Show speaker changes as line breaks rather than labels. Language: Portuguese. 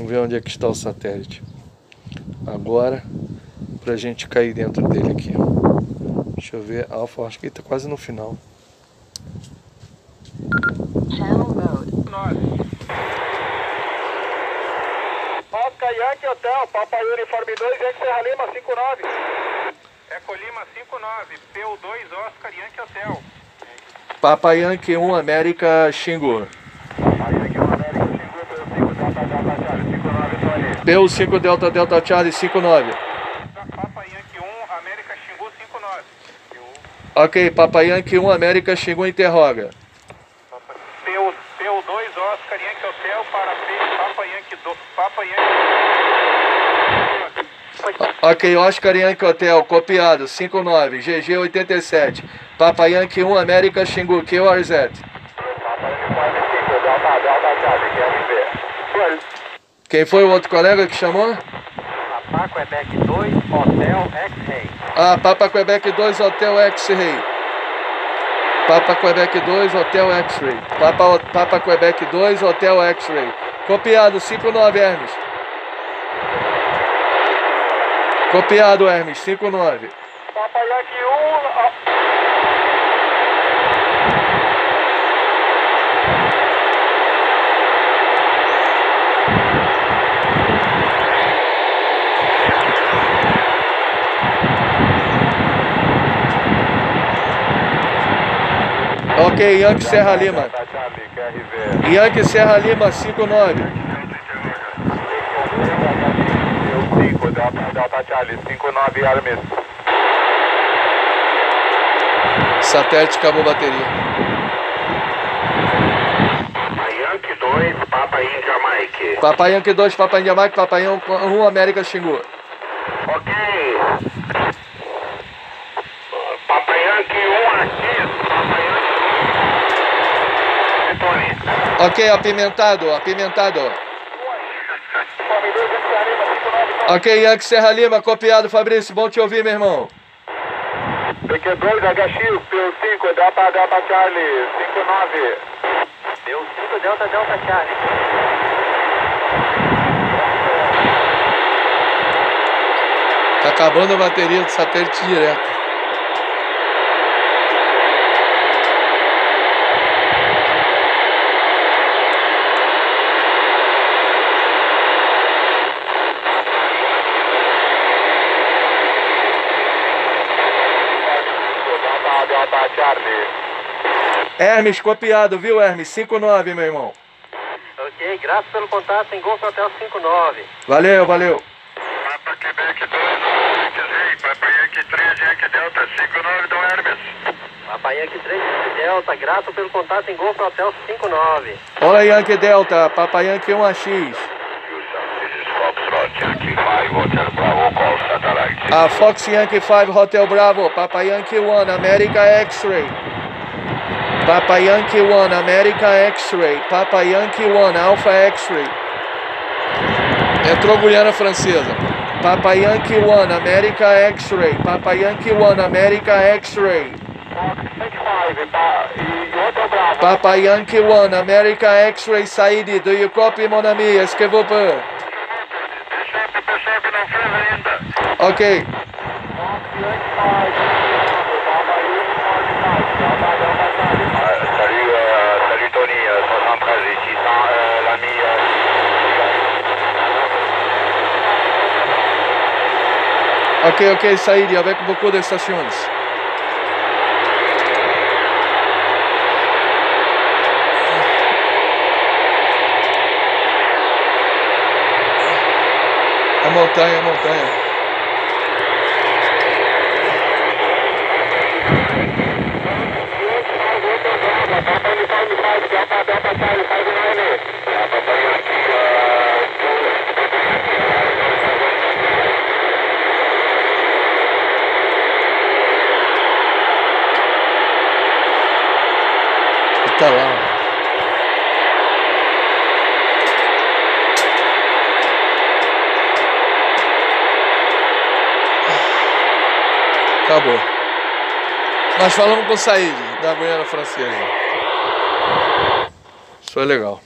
Vamos ver onde é que está o satélite. Agora, pra gente cair dentro dele aqui. Deixa eu ver. Alfa, acho que ele tá quase no final.
Channel.
Oscar Yankee Hotel, Papai Uniforme 2, Yankee Serra Lima 59.
Eco Lima 59, P2 Oscar Yankee Hotel.
Papa Yankee 1 América Xingu.
Papai Yankee 1 América Xingu, pelo 5 Delta Delta Charlie 59, Tony.
PU5 Delta Delta Charlie 59.
Papa Yankee 1, América Xingu 59.
Ok, Papa Yankee 1 América Xingu interroga.
P2 Oscar Yankee Hotel para P, Papa Yankee 2, Papa Yankee...
Ok, Oscar Yankee Hotel, copiado, 59, GG 87. Papa Yankee 1 América Xingu, QRZ.
Papai Uniforme 5 Delta Delta Charlie, QRV.
Quem foi o outro colega que chamou?
Papa Quebec 2, Hotel X-Ray.
Ah, Papa Quebec 2, Hotel X-Ray. Papa Quebec 2, Hotel X-Ray. Papa, Papa Quebec 2, Hotel X-Ray. Copiado, 59 Hermes. Copiado, Hermes, 59.
Papai Yankee 1, ah,
Ok, Yankee Serra Lima. Yankee Serra Lima, 59.
Eu 5 Delta Delta Charlie 59 Hermes.
Satélite acabou a bateria.
Yankee 2, Papa India Mike.
Papa Yankee 2, Papa India Mike, Papa Yankee 1 América Xingu.
Ok.
Ok, apimentado, apimentado.
Uniforme 2, Yankee Serra Lima 59.
Ok, Yankee Serra Lima, copiado, Fabrício. Bom te ouvir, meu irmão.
PQ2 HX, P5 Delta Delta Charlie 59. P5 Delta Delta Charlie.
Tá acabando a bateria do satélite direto.
Delta Charlie.
Hermes, copiado, viu, Hermes? 59, meu irmão.
Ok, graças pelo contato em Golf Hotel 59.
Valeu, valeu.
Papa Quebec 2, Yankee Papa Yankee 3, Yankee Delta 59 do Hermes. Papa Yankee 3, Yankee Delta, grato pelo contato em Golf Hotel 59.
Olá, Yankee Delta, Papa Yankee 1AX.
Foxtrot, Yankee 5, Hotel Bravo, call.
A Fox Yankee 5 Hotel Bravo, Papa Yankee 1, America X-Ray. Papa Yankee 1, America X-Ray. Papa Yankee 1, Alpha X-Ray. Entrou Guiana Francesa. Papa Yankee 1, America X-Ray. Papa Yankee 1, America X-Ray.
Fox 25, Hotel Bravo.
Papa Yankee 1, America X-Ray Said. Do you copy, mon ami? Est-ce que vous pouvez?
L'ami.
Ok, ok, Said, avec beaucoup de stations. É montanha, é montanha. Tá lá. Acabou. Nós falamos com o Said, da Guiana Francesa. Isso foi legal.